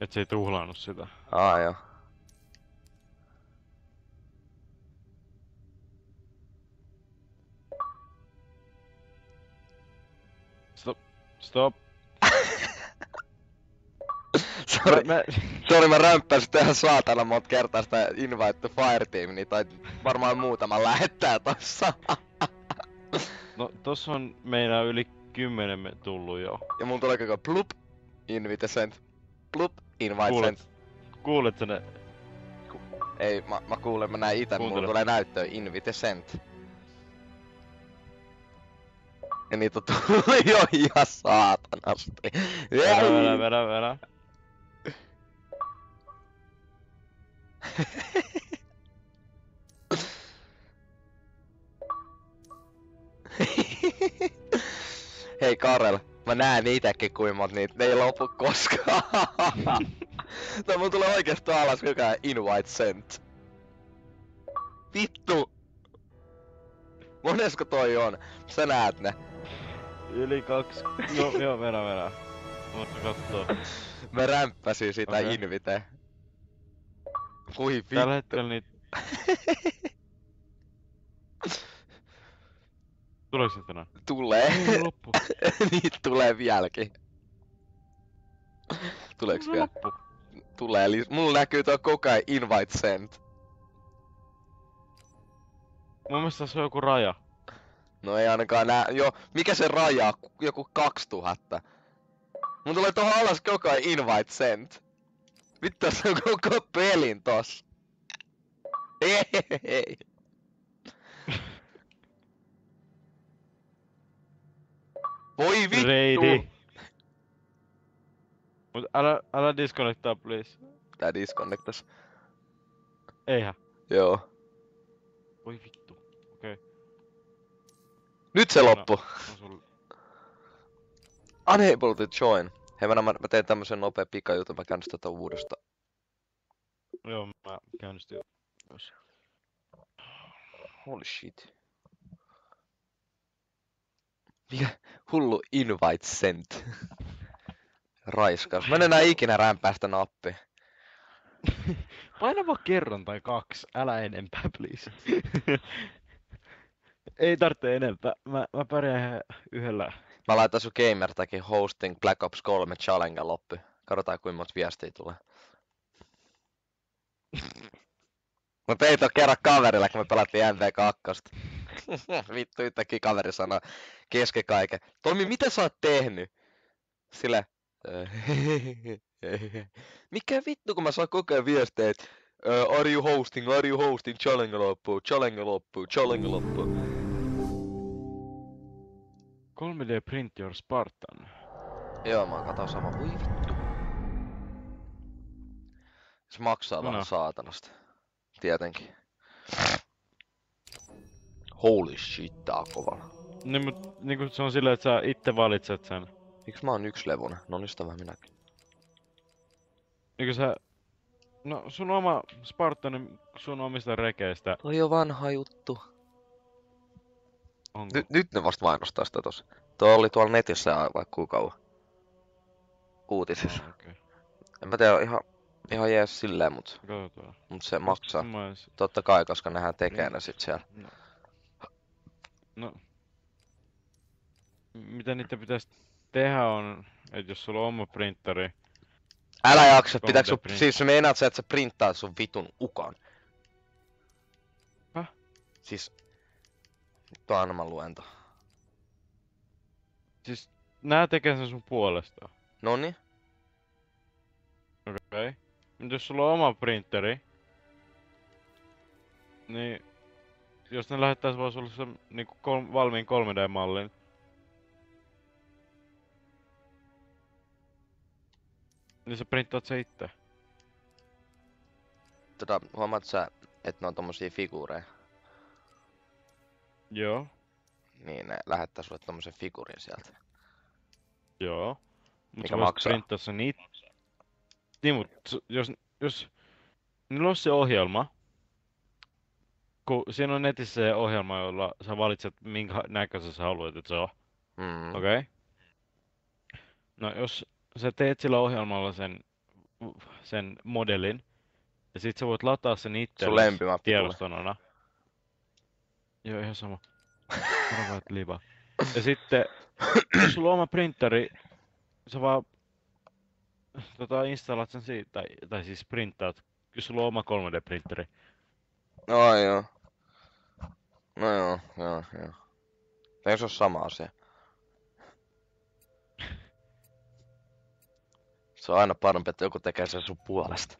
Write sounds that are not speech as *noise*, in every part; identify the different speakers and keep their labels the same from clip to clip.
Speaker 1: Et se ei tuhlannut sitä.
Speaker 2: Aa, joo.
Speaker 1: Stop. Stop. *laughs*
Speaker 2: Sori,
Speaker 1: Mä, mä,
Speaker 2: Sori, mä rämppäsin tähän saatana monta kertaa sitä Invite to Fireteam, niin tai varmaan muutama lähettää tossa.
Speaker 1: no tossa on meidän yli kymmenen me tullut jo.
Speaker 2: Ja mun tulee koko plup, invite sent, plup, invite
Speaker 1: Kuulet,
Speaker 2: sent.
Speaker 1: kuulet sä ne?
Speaker 2: Ei, mä, mä kuulen, mä näin ite, mulla tulee näyttöön invite sent. Ja niitä tullut jo ihan saatanasti.
Speaker 1: Vedä, vedä, vedä, vedä.
Speaker 2: Hei Karel, mä näen itekin kuinka monta niitä, ne ei lopu koskaan. *laughs* Tää mun tulee oikeesti alas koko ajan invite sent. Vittu! Monesko toi on? Sä näet ne.
Speaker 1: Yli kaksi. Joo, joo, vedä, vedä. Mutta kattoo.
Speaker 2: Mä rämppäsin sitä okay. invite. Kui vittu.
Speaker 1: Tällä hetkellä niitä... *laughs* Tuleeko se tänään?
Speaker 2: Tulee.
Speaker 1: Loppu. *laughs*
Speaker 2: Niitä tulee vieläkin. Tuleeks vielä?
Speaker 1: loppu.
Speaker 2: Tulee, eli mulla näkyy tuo koko ajan invite sent.
Speaker 1: Mun mielestä se on joku raja.
Speaker 2: No ei ainakaan nää, jo, mikä se raja, joku 2000. Mun tulee tuohon alas koko ajan invite sent. Vittu se on koko pelin tossa. Ei, ei, ei. Voi vittu!
Speaker 1: Reidi. Mut älä, älä disconnectaa please.
Speaker 2: Tää disconnectas.
Speaker 1: Eihän.
Speaker 2: Joo.
Speaker 1: Voi vittu. Okei. Okay.
Speaker 2: Nyt se loppu.
Speaker 1: Sul...
Speaker 2: Unable to join. Hei mä, mä teen tämmösen nopea pikajutun, mä käynnistän tätä uudestaan.
Speaker 1: Joo, mä käynnistin myös.
Speaker 2: Holy shit. Mikä hullu invite sent. Raiskaus. Mä en enää ikinä rämpäästä nappi.
Speaker 1: Paina vaan kerran tai kaksi, älä enempää please. Ei tarvitse enempää. Mä, mä pärjään yhdellä.
Speaker 2: Mä laitan sun gamertakin hosting Black Ops 3 challenge loppu. Katsotaan kuinka monta viestiä tulee. Mä tein kerran kaverilla, kun me pelattiin MV2. *laughs* Vittu yhtäkkiä kaveri sanoi kesken kaiken. Tomi, mitä sä oot tehnyt? Sille. "Ö, *laughs* Mikä vittu, kun mä saan koko ajan viestejä, että "Ö, Are you hosting, are you hosting, challenge loppu, challenge loppu, challenge loppu.
Speaker 1: 3D print your Spartan.
Speaker 2: Joo, mä katon sama. Ui vittu. Se maksaa
Speaker 1: No.
Speaker 2: vähän saatanasta. Tietenkin. Holy shit, tää on kovana.
Speaker 1: Niin, mut niinku se on silleen, että sä itse valitset sen.
Speaker 2: Miksi mä oon yksi levunen? No niistä vähän minäkin.
Speaker 1: Niinku sä... No sun oma Spartan sun omista rekeistä.
Speaker 2: Toi on vanha juttu.
Speaker 1: Onko?
Speaker 2: Nyt, nyt ne vasta mainostaa sitä tossa. Tuo oli tuolla netissä vaikka kuinka kauan. Uutisissa.
Speaker 1: Okei.
Speaker 2: En mä tiedä, ihan, ihan jees silleen, mut,
Speaker 1: Katsotaan.
Speaker 2: mut se maksaa. Totta kai, koska nehän tekee
Speaker 1: Niin.
Speaker 2: ne sit siellä.
Speaker 1: No. No. Mitä niitä pitäisi tehdä on, että jos sulla on oma printeri,
Speaker 2: Älä jaksa, pitääkö sun,
Speaker 1: 3D-printti.
Speaker 2: siis meinaat sä, että sä printtaat sun vitun ukan?
Speaker 1: Häh?
Speaker 2: Siis, nyt on aina mä luento.
Speaker 1: siis nää tekee sen sun puolesta.
Speaker 2: Noni,
Speaker 1: Okei. Okay. Mutta jos sulla on oma printeri, niin jos ne lähettäis vaan sulle sen niinku kol- valmiin 3D-mallin, niin sä printtaat se itse.
Speaker 2: tota, huomaat sä, että ne on tommosia figuureja,
Speaker 1: Joo,
Speaker 2: niin ne lähettää sulle tommosen figuurin sieltä.
Speaker 1: joo. Mut
Speaker 2: Mikä maksaa?
Speaker 1: printtaa sen itse. Niin, mut jos, jos niillä olisi se ohjelma, kun siinä on netissä se ohjelma, jolla sä valitset minkä näköisen sä haluat, että se on.
Speaker 2: Mm.
Speaker 1: Okei. Okay. No jos sä teet sillä ohjelmalla sen sen modelin. Ja sit sä voit lataa sen itse tiedostonona. Joo, ihan sama. Arvaat liva. Ja sitten, jos sulla on oma printeri, sä vaan tota, installaat sen siitä, tai, tai siis printtaat, jos sulla on oma 3D-printeri.
Speaker 2: No joo. No joo, joo, joo. Eikö se ole sama asia? Se on aina parempi, että joku tekee sen sun puolesta.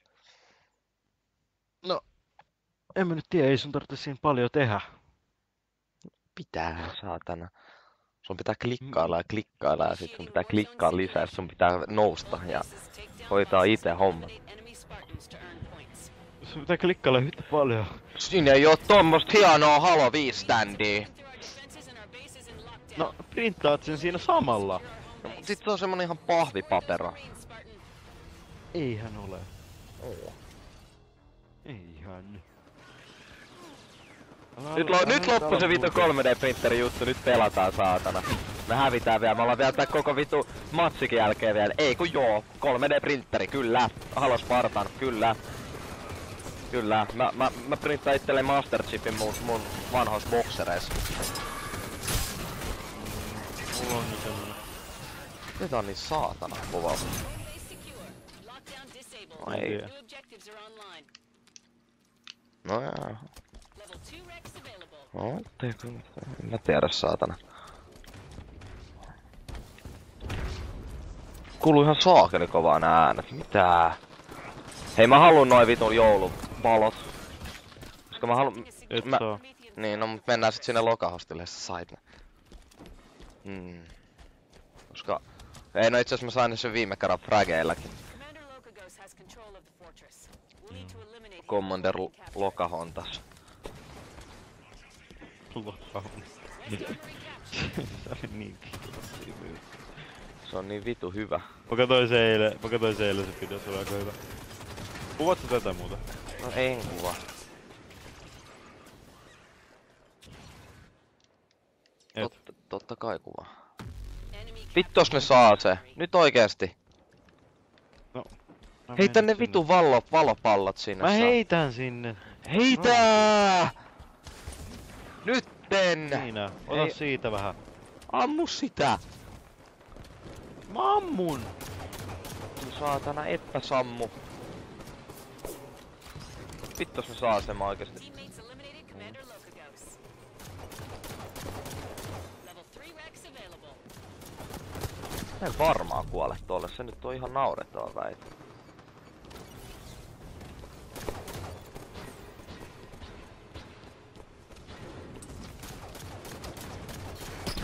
Speaker 1: En mä nyt tiedä, ei sun tarvitse siinä paljon tehdä.
Speaker 2: Pitää, saatana. Sun pitää klikkailla ja klikkailla ja sit sun pitää klikkaa lisää sun pitää nousta ja hoitaa itse hommat.
Speaker 1: Sun pitää klikkailla yhtä paljon.
Speaker 2: Siinä ei oo tommosta hienoa Halo 5 standia.
Speaker 1: No, printtaat sen siinä samalla.
Speaker 2: No, mut sit se on semmonen ihan pahvipapero.
Speaker 1: Eihän ole. Eihän. Älä-
Speaker 2: Nyt, lo, nyt loppu se vitu
Speaker 1: puhu.
Speaker 2: 3D-printeri juttu, nyt pelataan saatana. Me hävitään vielä, me ollaan vielä tää koko vitu matsikin jälkeen vielä. Ei kun joo, 3D-printeri, kyllä. Halo Spartan, kyllä. Kyllä, mä, mä, mä printtaan itselle Master Chipin mun, mun vanhoissa boksereissa.
Speaker 1: Mulla on nyt semmonen.
Speaker 2: Nyt on niin saatana kova. No ei. No jaa. No, teikö? En mä tiedä saatana. Kuuluu ihan saakeli kovaa nää äänet. Mitä? Hei mä haluun noin vitun jouluvalot. Koska mä haluun...
Speaker 1: Et
Speaker 2: Mä-
Speaker 1: saa.
Speaker 2: Niin, no mut mennään sit sinne lokahostille, sä sait ne. Hmm. Koska... Ei no itse asiassa mä sain ne sen viime kerran frageilläkin. Commander Lokahontas.
Speaker 1: Lokaon. *laughs* Se oli niin.
Speaker 2: Se on niin vitu hyvä.
Speaker 1: Mä katsoin se eilen, mä katsoin se eilen se video, se oli aika hyvä. Kuvatko tätä muuta?
Speaker 2: No en kuva.
Speaker 1: Et.
Speaker 2: Totta, totta kai kuva. Vittos ne saa se. Nyt oikeesti.
Speaker 1: Mä
Speaker 2: Heitä ne vitu vallo, valopallot sinne.
Speaker 1: Mä
Speaker 2: saa.
Speaker 1: heitän sinne.
Speaker 2: Heitä! Nytten!
Speaker 1: Siinä. Ota
Speaker 2: Ei.
Speaker 1: siitä vähän.
Speaker 2: Ammu sitä!
Speaker 1: Mä ammun!
Speaker 2: Saatana, etpä sammu. Vittos ne saa sen oikeesti. Mä en varmaan kuole tolle, se nyt on ihan naurettava väite.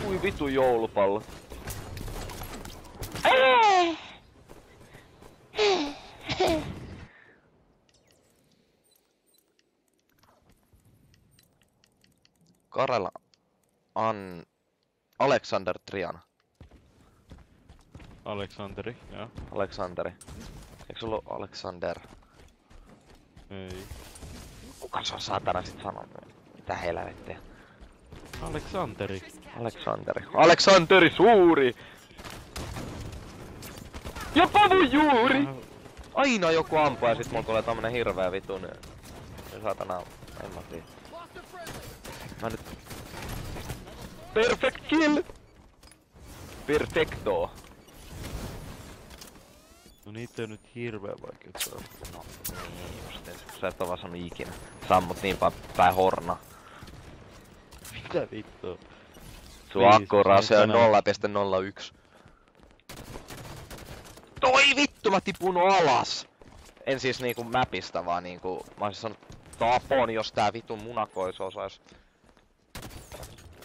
Speaker 2: Ui vitu joulupallo. Karela An... Alexander Triana.
Speaker 1: Aleksanteri, joo.
Speaker 2: Aleksanteri. Eikö se ollut Alexander?
Speaker 1: Ei.
Speaker 2: Kuka se on saatana sit sanonut? Mitä helvettiä?
Speaker 1: Aleksanteri.
Speaker 2: Aleksanteri. Aleksanteri suuri! Ja pavu juuri! Aina joku ampuu ja sit mulla tulee tämmönen hirveä vitun... Saatana... En mä tiedä. Mä nyt... Perfect kill! Perfecto!
Speaker 1: No niitä on nyt hirveä vaikeuttaa.
Speaker 2: No, niin just. Sä et oo vaan sanonut ikinä. Sammut niin päin, päin horna.
Speaker 1: Mitä vittua?
Speaker 2: Sun akkurase on
Speaker 1: tänään.
Speaker 2: 0,01. Toi vittu mä tipun alas! En siis niinku mapista vaan niinku... Mä olisin sanonut tapon, jos tää vitun munakoiso osais...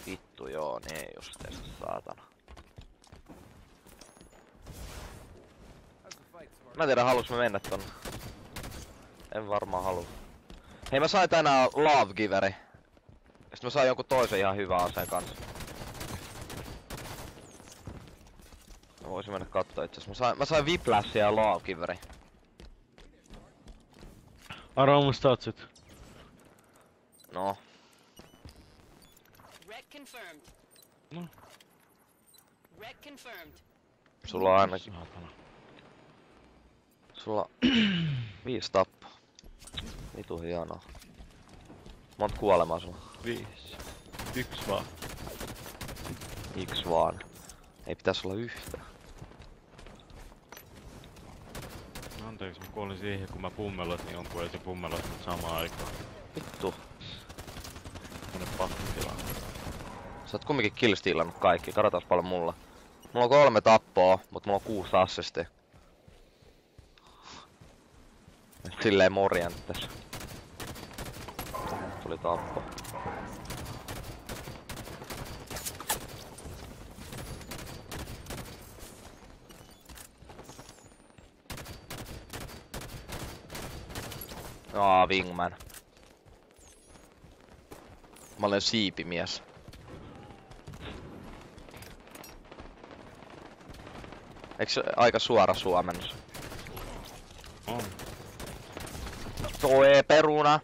Speaker 2: Vittu joo, niin justeessa saatana. Mä en tiedä halus mä mennä tonne. En varmaan halua. Hei mä sain tänään Love Giveri. Sitten mä sain jonkun toisen ihan hyvän aseen kanssa. Mä voisin mennä kattoo itse. Mä sain, mä sain Whiplashia ja Love Giveri.
Speaker 1: Mun statsit.
Speaker 2: No,
Speaker 3: confirmed.
Speaker 1: No.
Speaker 3: Rec confirmed.
Speaker 2: sulla on ainakin,
Speaker 1: Saatana.
Speaker 2: sulla *clears throat* viisi tappoa. Vitu hienoa. Monta kuolemaa sulla?
Speaker 1: Viisi. Yksi vaan.
Speaker 2: Yksi vaan. Ei pitäisi olla yhtä.
Speaker 1: Anteeksi, mä kuolin siihen, kun mä pummelotin jonkun ja se pummelotti mut samaan aikaan.
Speaker 2: Vittu.
Speaker 1: Semmonen pakkitila.
Speaker 2: Sä oot kumminkin killstealannut kaikki. Katsotaan paljon mulla. Mulla on kolme tappoa, mut mulla on kuusi assistia. Silleen morjent tässä. Tuli tappo. Aa, Wingman. Mä olen siipimies. Eikö se aika suora suomennus?
Speaker 1: On.
Speaker 2: Toe peruna!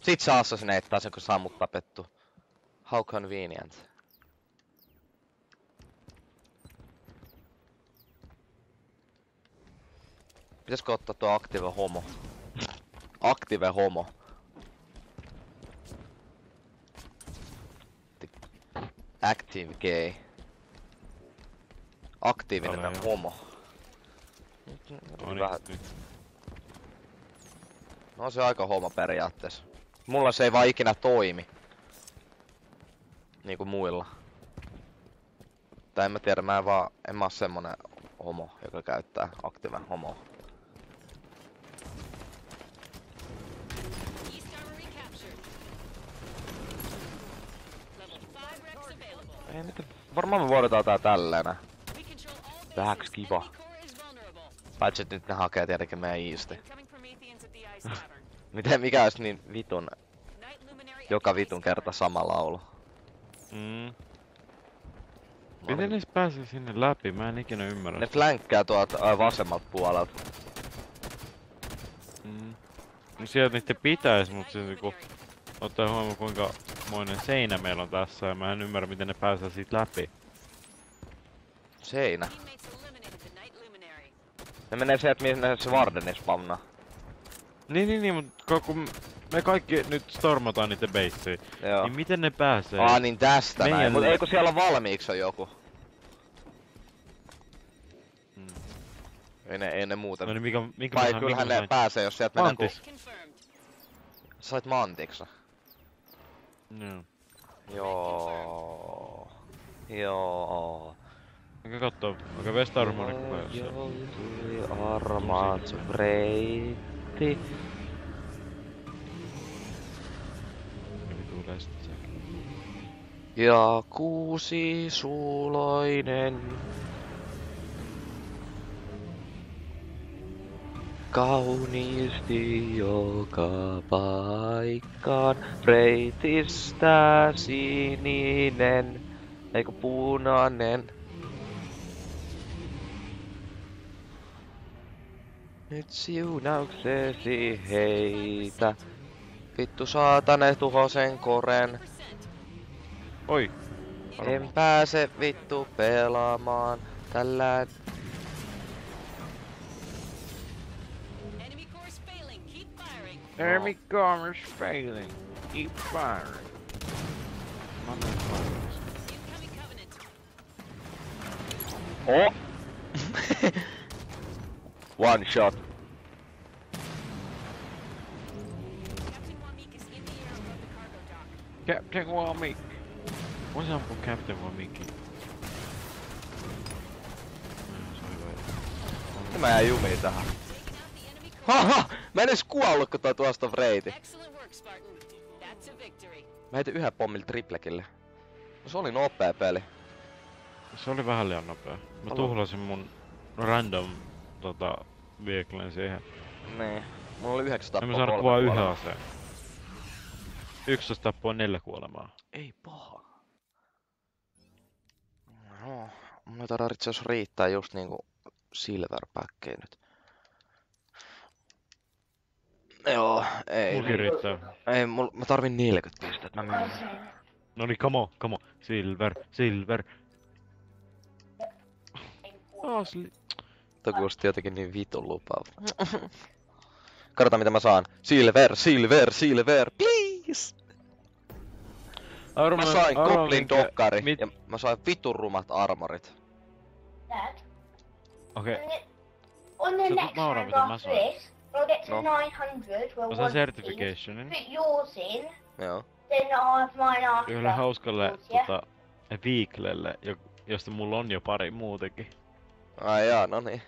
Speaker 2: Sit saa assassineittaa sen kun saa mut tapettu. How convenient. Pitäisikö ottaa tuo Active Homo? Active Homo. Active gay. Aktiivinen
Speaker 1: Älä jo.
Speaker 2: homo.
Speaker 1: No
Speaker 2: Vähän,
Speaker 1: niin, nyt.
Speaker 2: No se aika homo periaatteessa. Mulla se ei vaan ikinä toimi. Niinku muilla. Tai en mä tiedä, mä en vaan, en mä oo semmonen homo, joka käyttää aktiivinen homo.
Speaker 3: East Armory captured. Level 5 reps available.
Speaker 2: Ei mitä, varmaan me voidaan tää tälleen. Vähäks kiva. Paitsi nyt ne hakee tietenkin meidän iisti. Miten, mikä olisi niin vitun, joka vitun kerta sama laulu.
Speaker 1: Mm. Miten ne pääsee sinne läpi? Mä en ikinä ymmärrä.
Speaker 2: Ne flänkkää tuolta vasemmalta puolelta.
Speaker 1: Mm. No sieltä niiden pitäis, mut se niinku... Ottaa huomioon kuinka moinen seinä meillä on tässä ja mä en ymmärrä miten ne pääsee siitä läpi.
Speaker 2: Seinä. Ne menee sieltä, minne se Vardeni spamnaa.
Speaker 1: Niin niin niin, mut ka- kun me kaikki nyt stormataan niiden beissiin,
Speaker 2: Joo.
Speaker 1: niin miten ne pääsee?
Speaker 2: Aa niin tästä
Speaker 1: Meidän
Speaker 2: näin. Mut
Speaker 1: lä-
Speaker 2: ei kun siellä valmiiksi on joku.
Speaker 1: Mm.
Speaker 2: Ei ne, ei ne muuta.
Speaker 1: No niin mikä, mikä
Speaker 2: Vai kyllähän ne
Speaker 1: sain?
Speaker 2: pääsee, jos sieltä menee ku...
Speaker 1: Mantis.
Speaker 2: Sait mantiksa.
Speaker 1: Joo.
Speaker 2: Joo. Joo.
Speaker 1: Mikä kattoo? Onko Vestarmoni kuva jossain?
Speaker 2: Joutui armaat reitti. Ja kuusi suuloinen. Kauniisti joka paikkaan, reitistä sininen, eikö punainen. Nyt siunauksesi heitä, vittu saatane tuho sen koren.
Speaker 3: 100%.
Speaker 1: Oi!
Speaker 2: En pääse vittu pelaamaan tällä...
Speaker 3: Enemy core is failing. Keep firing.
Speaker 1: Enemy commerce failing. Keep firing.
Speaker 2: Oh! *laughs* One shot.
Speaker 3: Captain Wamik the cargo dock.
Speaker 1: Captain Wamik.
Speaker 2: Mä jäin jumiin tähän. Haha! Mä en edes kuollut, kun toi tuosta
Speaker 3: victory.
Speaker 2: Mä heitin yhden pommilla triplekille. No se oli nopea peli.
Speaker 1: Se oli vähän liian nopea. Mä
Speaker 2: Alo.
Speaker 1: tuhlasin mun random tota, vehiclen siihen.
Speaker 2: Niin. Mulla oli yhdeksän
Speaker 1: En
Speaker 2: tappoa
Speaker 1: mä saanut kuvaa yhden
Speaker 2: kuolemaa.
Speaker 1: aseen. 11 tappua neljä kuolemaa.
Speaker 2: Ei paha. No, mulla taitaa itse asiassa riittää just niinku silverpackkeen nyt. Joo, ei.
Speaker 1: Mulkin riittää.
Speaker 2: Ei, mul, mä tarvin 40 pistettä. Mä myyn.
Speaker 1: No niin, come on, come on. Silver, silver. Taas li...
Speaker 2: Tuo kuulosti jotenkin niin vitun lupaava. *laughs* Katsotaan mitä mä saan. Silver, silver, silver, please!
Speaker 1: Arma,
Speaker 2: Mä sain
Speaker 1: arma,
Speaker 2: Goblin
Speaker 1: minkä-
Speaker 2: dokkari
Speaker 1: mit-
Speaker 2: ja mä sain vitun rumat armorit.
Speaker 4: Dad,
Speaker 1: Okei,
Speaker 4: on the, on the next
Speaker 1: Maura, mitä mä sain?
Speaker 4: we'll get to
Speaker 2: No.
Speaker 4: 900, we'll
Speaker 1: mä sain
Speaker 4: one
Speaker 1: certificationin.
Speaker 4: put yours in,
Speaker 2: Joo.
Speaker 4: then I'll have mine after.
Speaker 1: Yhdelle hauskalle tota, viiklelle, jo- josta mulla on jo pari muutenkin.
Speaker 2: Ai jaa, no niin.